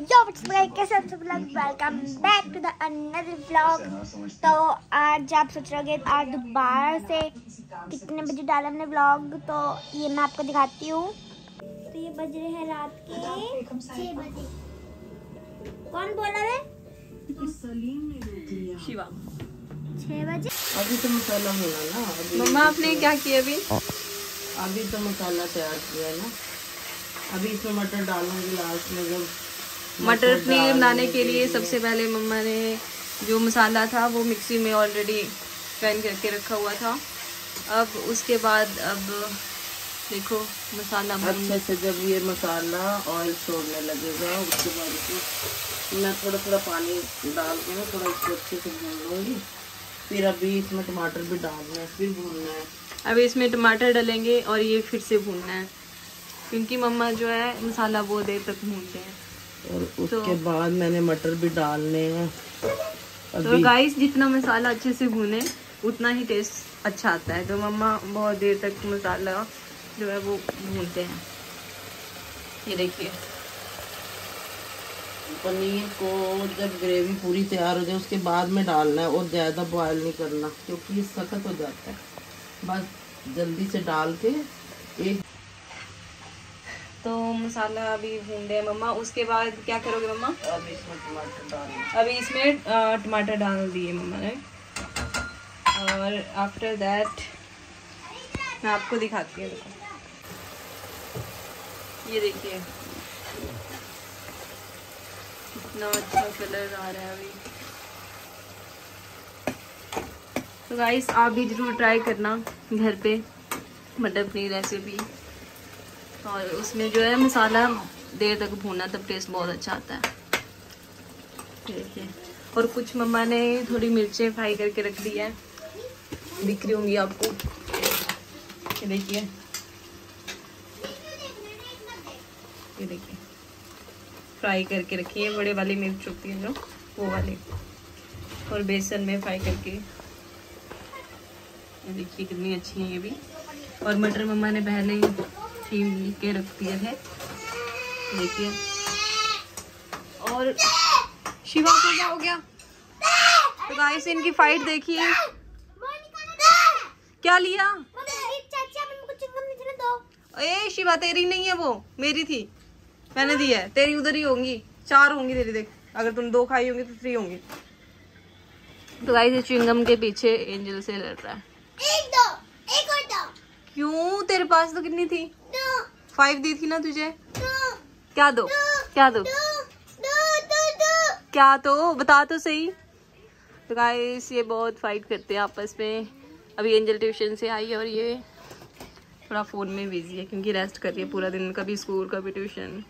यो कैसे आप सब लोग? Welcome back to the another vlog तो आज आप सोच रहे होंगे आज दोबारा से कितने बजे डाला हमने व्लॉग तो ये मैं आपको दिखाती हूँ। तो ये बज रहे हैं रात के छः बजे। कौन बोला है? शिवा। छः बजे। अभी तो मसाला होना ना मम्मा आपने क्या किया अभी? अभी तो मसाला तैयार किया है ना। अभी इसमें मटर डालूँगी लास्ट में जब मटर पनीर बनाने के लिए सबसे पहले मम्मा ने जो मसाला था वो मिक्सी में ऑलरेडी ग्राइंड करके रखा हुआ था। अब उसके बाद अब देखो मसाला अच्छे से जब ये मसाला ऑयल छोड़ने लगेगा उसके बाद इसमें मैं थोड़ा थोड़ा पानी डाल के ना थोड़ा इसको अच्छे से भून लूँगी। फिर अभी इसमें टमाटर भी डालना है फिर भूनना है। अब इसमें टमाटर डालेंगे और ये फिर से भूनना है। क्योंकि मम्मा जो है मसाला वो देर तक भूनते हैं। और उसके तो, बाद मैंने मटर भी डालने हैं। तो गाइस जितना मसाला अच्छे से भूने उतना ही टेस्ट अच्छा आता है। तो मम्मा बहुत देर तक मसाला जो है वो भूनते हैं। ये देखिए। पनीर को जब ग्रेवी पूरी तैयार हो जाए उसके बाद में डालना है और ज़्यादा बॉयल नहीं करना क्योंकि ये सख्त हो जाता है। बस जल्दी से डाल के एक तो मसाला अभी भून रहे हैं मम्मा। उसके बाद क्या करोगे मम्मा? अब इसमें टमाटर डालना अभी इसमें टमाटर डाल दिए मम्मा ने। और आफ्टर दैट मैं आपको दिखाती हूँ ये देखिए। कितना अच्छा कलर आ रहा है अभी। तो गाइस आप भी ज़रूर ट्राई करना घर पे मटर पनीर रेसिपी और उसमें जो है मसाला देर तक भूनना, तब टेस्ट बहुत अच्छा आता है। देखिए और कुछ मम्मा ने थोड़ी मिर्चें फ्राई करके रख दी है। दिख रही होंगी आपको। ये देखिए। ये देखिए। फ्राई करके रखी है। बड़े वाली मिर्च होती है जो वो वाली। और बेसन में फ्राई करके। देखिए कितनी अच्छी है ये भी। और मटर मम्मा ने पहले ही छील के रख दिए थे देखिए। और शिवा को क्या हो गया? तो गाइस इनकी फाइट देखिए क्या लिया? ए, शिवा, तेरी नहीं है वो। मेरी थी। मैंने दी है। तेरी उधर ही होंगी। चार होंगी तेरी, देख। अगर तुम दो खाई होंगी तो थ्री होंगी। तो गाइस च्युइंगम के पीछे एंजल से लड़ रहा है। क्यों? तेरे पास तो कितनी थी? फाइव दी थी ना तुझे? क्या दो? क्या दो? क्या तो? बता तो सही। तो गाइस ये बहुत फाइट करते हैं आपस में। अभी एंजल ट्यूशन से आई है और ये थोड़ा फ़ोन में बिज़ी है क्योंकि रेस्ट कर रही है पूरा दिन कभी स्कूल कभी ट्यूशन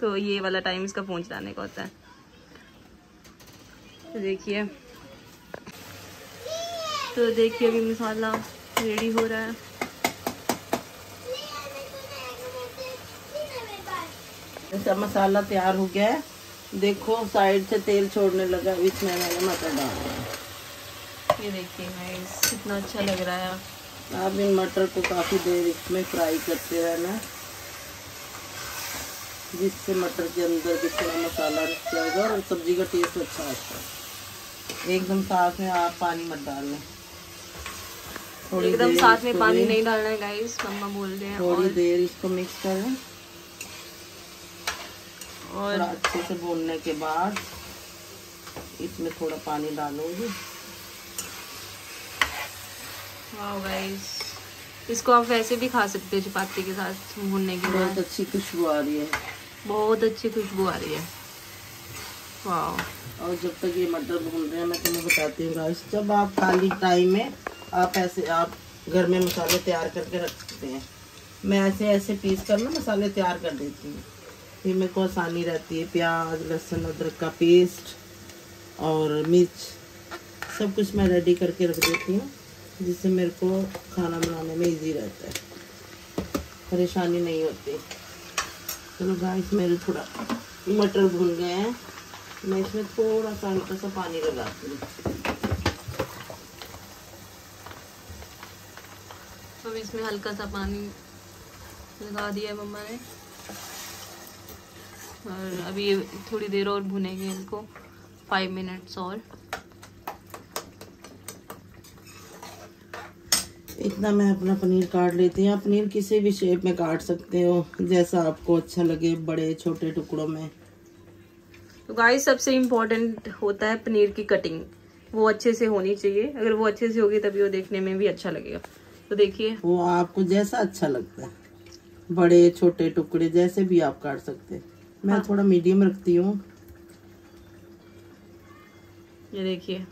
तो ये वाला टाइम इसका फ़ोन चलाने का होता है। तो देखिए। तो देखिए अभी मसाला। रेडी हो रहा है। ऐसा मसाला तैयार हो गया है। देखो साइड से तेल छोड़ने लगा इसमें मैंने मटर डाल दिया। ये देखिए गाइस कितना अच्छा लग रहा है। आप इन मटर को काफ़ी देर इसमें फ्राई करते रहना। जिससे मटर के अंदर भी थोड़ा मसाला रख जाएगा और सब्ज़ी का टेस्ट अच्छा आता है। एकदम साथ में आप पानी मत डालना। थोड़ी एकदम साथ में पानी नहीं डालना है गाइस मम्मा बोल रहे हैं थोड़ी देर इसको मिक्स करें। और अच्छे से भूनने के बाद इसमें थोड़ा पानी डालूँगी। वाह गाइस इसको आप वैसे भी खा सकते हो चपाती के साथ भूनने के बाद। बहुत अच्छी खुशबू आ रही है। बहुत अच्छी खुशबू आ रही है। वाह और जब तक ये मटर भून रहे हैं मैं तुम्हें बताती हूँ गाइस जब आप खाली टाइम में आप ऐसे, आप घर में मसाले तैयार करके रख सकते हैं। मैं ऐसे ऐसे पीस कर ना मसाले तैयार कर देती हूँ। फिर मेरे को आसानी रहती है प्याज, लहसुन, अदरक का पेस्ट और मिर्च, सब कुछ मैं रेडी करके रख देती हूँ, जिससे मेरे को खाना बनाने में इजी रहता है। परेशानी नहीं होती। चलो गाइस मेरे थोड़ा मटर भून गए हैं। मैं इसमें थोड़ा सा, हल्का सा पानी लगाती हूँ। अब इसमें हल्का सा पानी लगा दिया है मम्मा ने। और अभी थोड़ी देर और भुनेंगे इनको फाइव मिनट्स और। इतना मैं अपना पनीर काट लेती हूँ। आप पनीर किसी भी शेप में काट सकते हो जैसा आपको अच्छा लगे बड़े छोटे टुकड़ों में। तो गाइस सबसे इम्पोर्टेंट होता है पनीर की कटिंग वो अच्छे से होनी चाहिए। अगर वो अच्छे से होगी तभी वो देखने में भी अच्छा लगेगा। तो देखिए। वो आपको जैसा अच्छा लगता है। बड़े छोटे टुकड़े जैसे भी आप काट सकते हैं। मैं हाँ। थोड़ा मीडियम रखती हूँ। ये देखिए।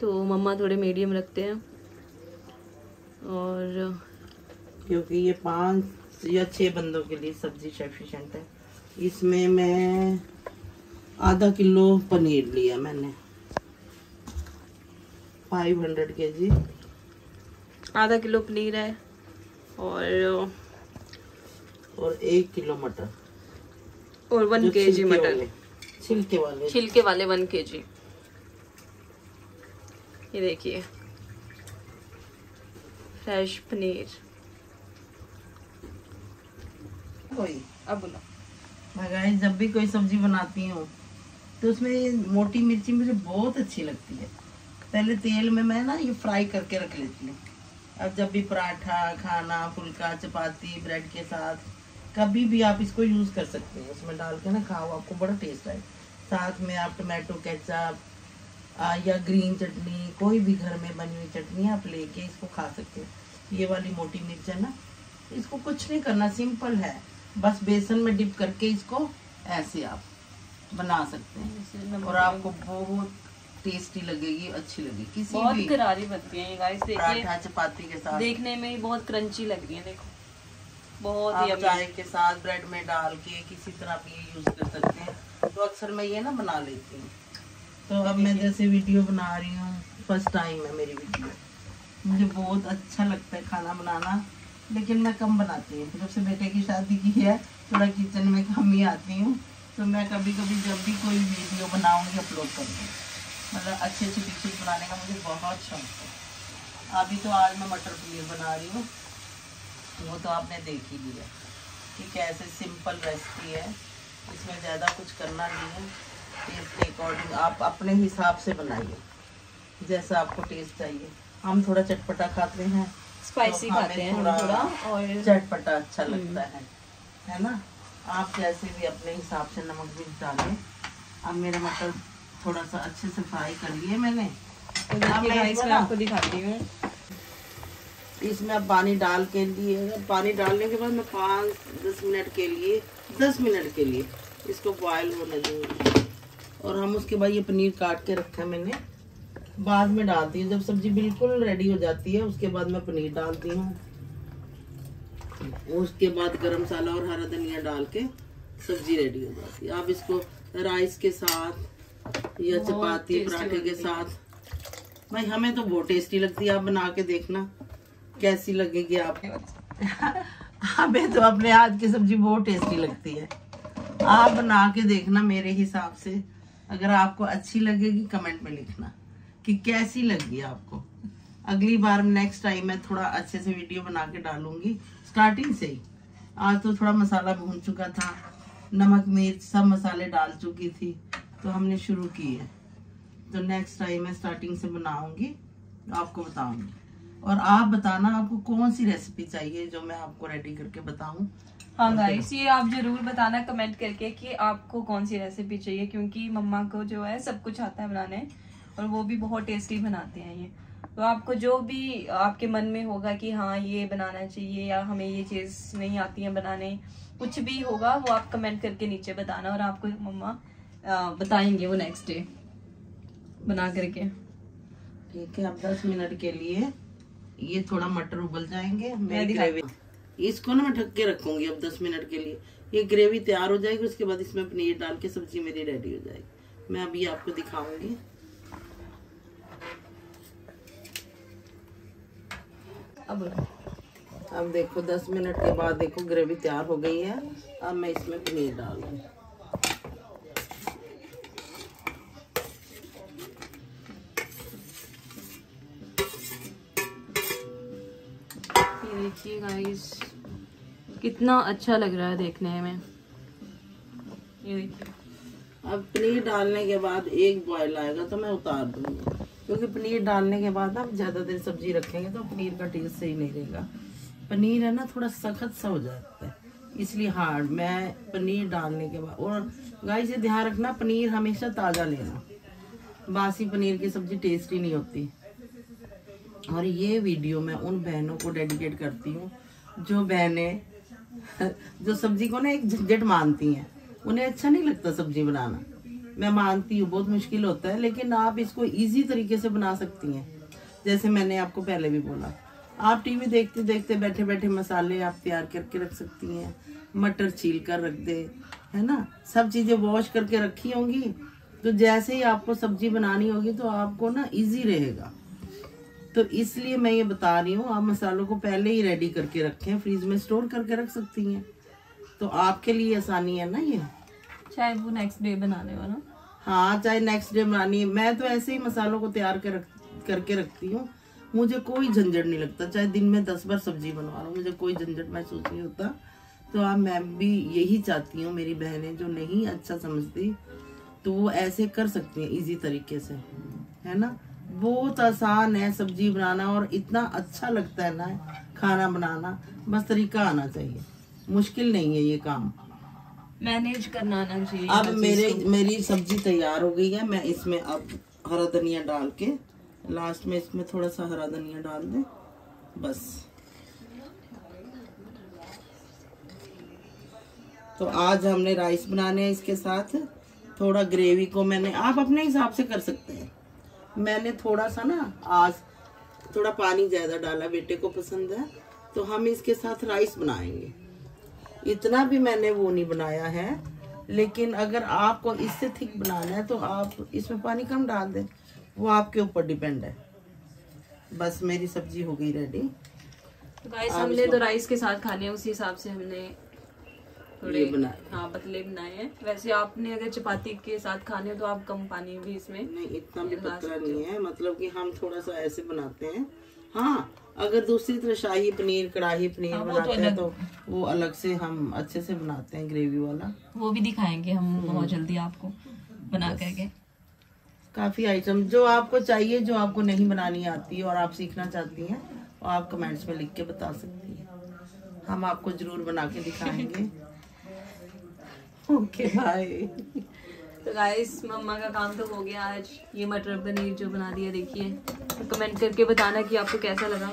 तो मम्मा थोड़े मीडियम रखते हैं। और क्योंकि ये पाँच या छः बंदों के लिए सब्ज़ी सफिशेंट है। इसमें मैं आधा किलो पनीर लिया मैंने। फाइव हंड्रेड के जी आधा किलो पनीर है और और एक किलो मटर। और वन के जी छिलके मटर। वाले- छिलके वाले। छिलके वाले वन के जी ये देखिए। फ्रेश पनीर। कोई अब बोलो। मैं जब भी कोई सब्ज़ी बनाती हूँ तो उसमें मोटी मिर्ची मुझे बहुत अच्छी लगती है। पहले तेल में मैं ना ये फ्राई करके रख लेती हूँ। अब जब भी पराठा खाना फुल्का चपाती ब्रेड के साथ कभी भी आप इसको यूज़ कर सकते हैं। उसमें डाल के ना खाओ आपको बड़ा टेस्ट आए। साथ में आप टमाटो केचप या ग्रीन चटनी कोई भी घर में बनी हुई चटनी आप लेके इसको खा सकते हो। ये वाली मोटी मिर्च है ना इसको कुछ नहीं करना सिंपल है। बस बेसन में डिप करके इसको ऐसे आप बना सकते हैं। और आपको बहुत टेस्टी लगेगी अच्छी लगेगी। किसी बहुत भी करारी बनती है ये गाइस देखिए। पराठा चपाती के साथ। देखने में ही बहुत क्रंची लग रही है देखो। बहुत ही। चाय के साथ ब्रेड में डाल के किसी तरह भी ये यूज़ कर सकते हैं। तो अक्सर मैं ये ना बना लेती हूँ। तो अब मैं जैसे वीडियो बना रही हूँ फ़र्स्ट टाइम है मेरी वीडियो मुझे बहुत अच्छा लगता है खाना बनाना लेकिन मैं कम बनाती हूँ। जब से बेटे की शादी की है थोड़ा किचन में कम ही आती हूँ। तो मैं कभी कभी जब भी कोई वीडियो बनाऊँगी अपलोड करूँगी मतलब अच्छी अच्छी डिशेज बनाने का मुझे बहुत शौक है। अभी तो आज मैं मटर पनीर बना रही हूँ वो तो आपने देख ही लिया कि कैसे सिंपल रेसिपी है। इसमें ज़्यादा कुछ करना नहीं है टेस्ट के अकॉर्डिंग आप अपने हिसाब से बनाइए जैसा आपको टेस्ट चाहिए। हम थोड़ा चटपटा खाते हैं स्पाइसी तो खाते हैं थोड़ा थोड़ा और चटपटा अच्छा लगता है है ना? आप जैसे भी अपने हिसाब से नमक भी डालें अब मेरा मटर थोड़ा सा अच्छे से फ्राई कर लिए मैंने। तो मैं आपको दिखाती हूँ। इसमें आप पानी डाल के लिए पानी डालने के बाद मैं पाँच दस मिनट के लिए दस मिनट के लिए इसको बॉयल होने दूँगी। और हम उसके बाद ये पनीर काट के रखा है मैंने। बाद में डालती हूँ जब सब्ज़ी बिल्कुल रेडी हो जाती है उसके बाद मैं पनीर डालती हूँ। उसके बाद गरम मसाला और हरा धनिया डाल के सब्ज़ी रेडी हो जाती है। आप इसको राइस के साथ या चपाती पराठे के साथ। भाई हमें तो बहुत टेस्टी लगती है आप बना के देखना कैसी लगेगी आप। हमें तो अपने हाथ की सब्ज़ी बहुत टेस्टी लगती है। आप बना के देखना मेरे हिसाब से। अगर आपको अच्छी लगेगी कमेंट में लिखना कि कैसी लगी आपको। अगली बार नेक्स्ट टाइम मैं थोड़ा अच्छे से वीडियो बना के डालूँगी। स्टार्टिंग से ही। आज तो थोड़ा मसाला भून चुका था। नमक मिर्च सब मसाले डाल चुकी थी। तो हमने शुरू की है। तो नेक्स्ट टाइम मैं स्टार्टिंग से बनाऊँगी आपको बताऊँगी। और आप बताना आपको कौन सी रेसिपी चाहिए जो मैं आपको रेडी करके बताऊँ? हाँ गाइस ये आप ज़रूर बताना कमेंट करके कि आपको कौन सी रेसिपी चाहिए क्योंकि मम्मा को जो है सब कुछ आता है बनाने और वो भी बहुत टेस्टी बनाते हैं ये। तो आपको जो भी आपके मन में होगा कि हाँ ये बनाना चाहिए या हमें ये चीज़ नहीं आती है बनाने कुछ भी होगा वो आप कमेंट करके नीचे बताना और आपको मम्मा बताएँगे वो नेक्स्ट डे बना करके। ठीक है अब दस मिनट के लिए ये थोड़ा मटर उबल जाएँगे। मैं ग्रेवी इसको ना मैं ढक के रखूँगी अब दस मिनट के लिए। ये ग्रेवी तैयार हो जाएगी उसके बाद इसमें पनीर डाल के सब्ज़ी मेरी रेडी हो जाएगी। मैं अभी आपको दिखाऊँगी। अब अब देखो दस मिनट के बाद देखो ग्रेवी तैयार हो गई है। अब मैं इसमें पनीर डाल देखिए गाइस कितना अच्छा लग रहा है देखने में। ये देखिए। अब पनीर डालने के बाद एक बॉयल आएगा तो मैं उतार दूँगी। क्योंकि पनीर डालने के बाद आप ज़्यादा देर सब्ज़ी रखेंगे तो पनीर का टेस्ट सही नहीं रहेगा। पनीर है ना, थोड़ा सख्त सा हो जाता है। इसलिए हार्ड मैं पनीर डालने के बाद और गाय से ध्यान रखना, पनीर हमेशा ताज़ा लेना। बासी पनीर की सब्ज़ी टेस्टी नहीं होती। और ये वीडियो मैं उन बहनों को डेडिकेट करती हूँ, जो बहनें, जो सब्ज़ी को ना एक झंझट मानती हैं। उन्हें अच्छा नहीं लगता सब्ज़ी बनाना। मैं मानती हूँ, बहुत मुश्किल होता है, लेकिन आप इसको इजी तरीके से बना सकती हैं। जैसे मैंने आपको पहले भी बोला। आप टीवी देखते देखते बैठे बैठे मसाले आप तैयार करके रख सकती हैं। मटर छील कर रख दे, है ना? सब चीज़ें वॉश करके रखी होंगी। तो जैसे ही आपको सब्ज़ी बनानी होगी तो आपको ना इजी रहेगा। तो इसलिए मैं ये बता रही हूँ आप मसालों को पहले ही रेडी करके रखें फ्रीज में स्टोर करके रख सकती हैं। तो आपके लिए आसानी है ना ये? चाहे वो नेक्स्ट डे बनाने वाला। हाँ चाहे नेक्स्ट डे बनानी है। मैं तो ऐसे ही मसालों को तैयार कर रख, करके रखती हूँ। मुझे कोई झंझट नहीं लगता। चाहे दिन में दस बार सब्ज़ी बनवा लो मुझे कोई झंझट महसूस नहीं होता। तो आप मैं भी यही चाहती हूँ मेरी बहनें जो नहीं अच्छा समझती तो वो ऐसे कर सकती हैं इजी तरीके से। है ना? बहुत आसान है सब्ज़ी बनाना और इतना अच्छा लगता है ना खाना बनाना। बस तरीका आना चाहिए। मुश्किल नहीं है ये काम। मैनेज करना आना चाहिए अब मेरे मेरी सब्ज़ी तैयार हो गई है। मैं इसमें अब हरा धनिया डाल के लास्ट में इसमें थोड़ा सा हरा धनिया डाल दें। बस। तो आज हमने राइस बनाने हैं इसके साथ। थोड़ा ग्रेवी को मैंने आप अपने हिसाब से कर सकते मैंने थोड़ा सा ना आज थोड़ा पानी ज़्यादा डाला बेटे को पसंद है तो हम इसके साथ राइस बनाएँगे। इतना भी मैंने वो नहीं बनाया है लेकिन अगर आपको इससे थिक बनाना है तो आप इसमें पानी कम डाल दें वो आपके ऊपर डिपेंड है। बस मेरी सब्ज़ी हो गई रेडी तो गाइस हमने तो राइस के साथ खाने हैं उसी हिसाब से हमने थोड़े ये बनाए हाँ पतले बनाए हैं। वैसे आपने अगर चपाती के साथ खाने हो तो आप कम पानी भी इसमें नहीं इतना भी पतला नहीं है। मतलब कि हम थोड़ा सा ऐसे बनाते हैं। हाँ अगर दूसरी तरह शाही पनीर कढ़ाई पनीर हाँ, बनाते तो हैं तो वो अलग से हम अच्छे से बनाते हैं ग्रेवी वाला। वो भी दिखाएँगे हम बहुत जल्दी आपको बना करके। काफ़ी आइटम जो आपको चाहिए जो आपको नहीं बनानी आती है और आप सीखना चाहती हैं वो आप कमेंट्स में लिख के बता सकती हैं। हम आपको ज़रूर बना के दिखाएँगे। ओके बाय तो गाइस मम्मा का काम तो हो गया आज। ये मटर पनीर जो बना दिया, देखिए। तो कमेंट करके बताना कि आपको कैसा लगा।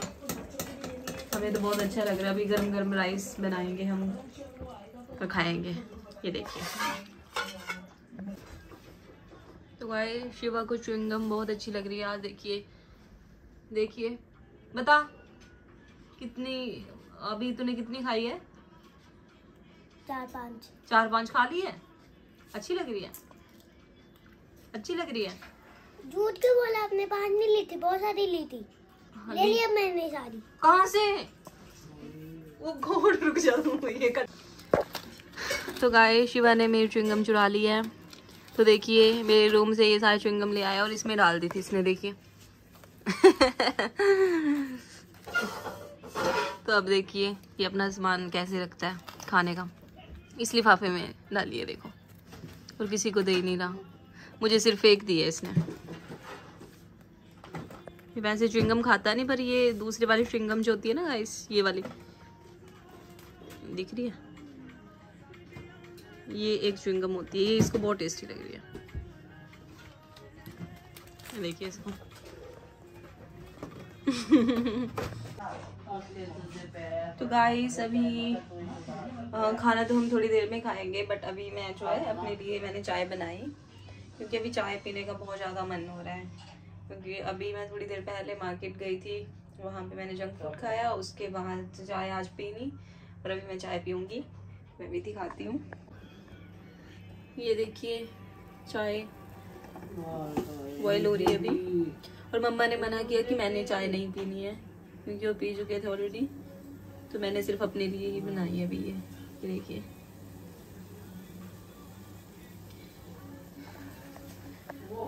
हमें तो बहुत अच्छा लग रहा। है अभी गर्म गर्म राइस बनाएँगे हम, और खाएँगे। ये देखिए। तो गाइस शिवा को च्युइंगम बहुत अच्छी लग रही है। आज देखिए। देखिए। बता। कितनी अभी तूने कितनी खाई है? चार पाँच चार पाँच खा ली है? अच्छी लग रही है? अच्छी लग रही है? झूठ क्यों बोला आपने? पाँच नहीं ली थी बहुत सारी ली थी। हाँ, ले लिया मैंने सारी। कहाँ से? वो घोड़ रुक जा ये कर। तो गाय शिवा ने मेरी च्युइंगम चुरा ली है। तो देखिए मेरे रूम से ये सारे च्युइंगम ले आया और इसमें डाल दी थी इसने देखिए। तो अब देखिए ये अपना सामान कैसे रखता है खाने का। इस लिफाफे में डालिए, देखो। और किसी को दे ही नहीं रहा। मुझे सिर्फ़ फेंक दिया इसने। वैसे च्युइंगम खाता नहीं, पर ये दूसरी वाली च्युइंगम जो होती है ना गाइस ये वाली। दिख रही है? ये एक च्युइंगम होती है। ये इसको बहुत टेस्टी लग रही है। देखिए इसको। तो गाइस अभी खाना तो हम थोड़ी देर में खाएँगे बट अभी मैं जो है, अपने लिए मैंने चाय बनाई, क्योंकि अभी चाय पीने का बहुत ज़्यादा मन हो रहा है। क्योंकि अभी मैं थोड़ी देर पहले मार्केट गई थी, वहाँ पे मैंने जंक फ़ूड खाया, उसके बाद चाय आज पीनी और अभी मैं चाय पीऊँगी। मैं भी थी खाती हूँ। ये देखिए, चाय बॉयल हो रही है अभी। और मम्मा ने मना किया कि मैंने चाय नहीं पीनी है, क्योंकि वो पी चुके थे ऑलरेडी तो मैंने सिर्फ़ अपने लिए ही बनाई है अभी ये। ये देखिए।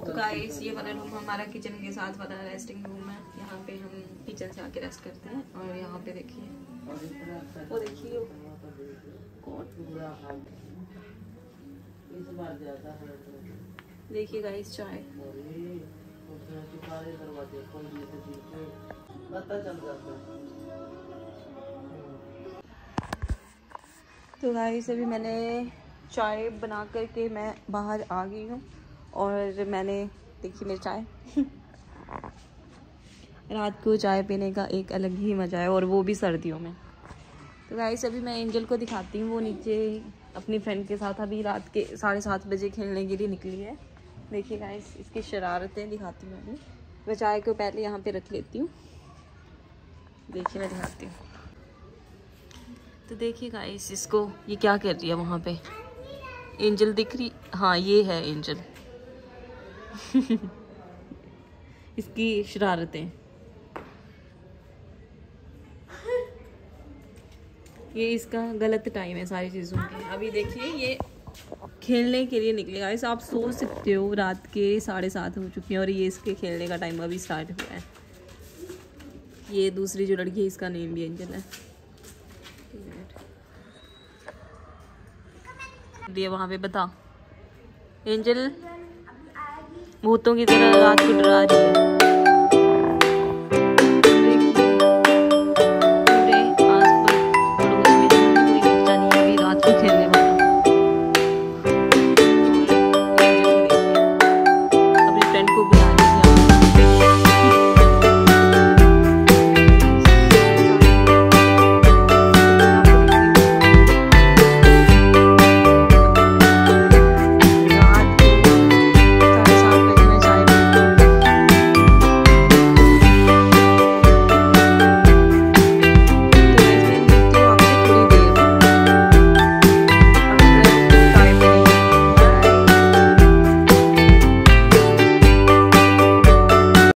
तो गाइस ये वाला रूम हमारा किचन के साथ वाला रेस्टिंग रूम है। यहाँ पे हम किचन से आके रेस्ट करते हैं और यहाँ पे देखिए। वो देखिए। देखिए गाइस चाय। पता चल जाता है। तो गाइस अभी मैंने चाय बना करके मैं बाहर आ गई हूँ और मैंने देखी मेरी चाय। रात को चाय पीने का एक अलग ही मज़ा है और वो भी सर्दियों में। तो गाइस अभी मैं एंजल को दिखाती हूँ, वो नीचे अपनी फ्रेंड के साथ अभी रात के साढ़े सात बजे खेलने के लिए निकली है। देखिए गाइस इसकी शरारतें दिखाती हूँ अभी। मैं चाय को पहले यहाँ पे रख लेती हूँ। देखिए मैं दिखाती हूँ। तो देखिए गाइस इसको, ये क्या कर रही है वहाँ पे? एंजल दिख रही हाँ ये है एंजल इसकी शरारतें. ये इसका गलत टाइम है सारी चीज़ों की अभी देखिए, ये खेलने के लिए निकलेगा इस आप सोच सकते हो रात के साढ़े सात हो चुके हैं और ये इसके खेलने का टाइम अभी स्टार्ट हुआ है. ये दूसरी जो लड़की है, इसका नेम भी एंजल है. दिए वहाँ पे बता। एंजल भूतों की तरह रात को डरा रही है।